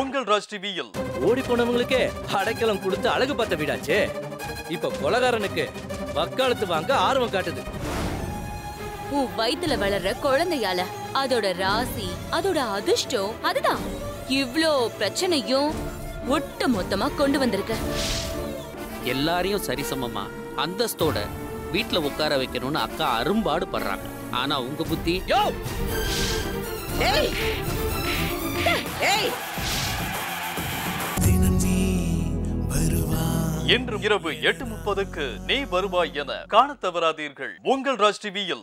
உங்கள் ராஜ் டிவியில். ஓடி போனவங்களுக்கே அடைக்கலம் கொடுத்து அழகு பார்த்த வீடாச்சே. இப்ப கொலகாரனுக்கு வக்காலத்து வாங்க ஆர்வம் காட்டுது. உன் வயித்துல வளர்ற குழந்தையால அதோட ராசி அதோட அதிர்ஷ்டம் அதுதான். இவ்ளோ பிரச்சனையும் ஒட்டு மொத்தமா கொண்டு வந்திருக்க. எல்லாரையும் சரிசமமா அந்தஸ்தோட வீட்ல உட்கார வைக்கணும்னு அக்கா அரும்பாடு படுறாங்க. ஆனா உங்க புத்தி யோ ஏய்! ஏய்! இன்று இரவு எட்டு முப்பதுக்கு நீ வருவாய் என காண தவறாதீர்கள். உங்கள் ராஜ் டிவியில்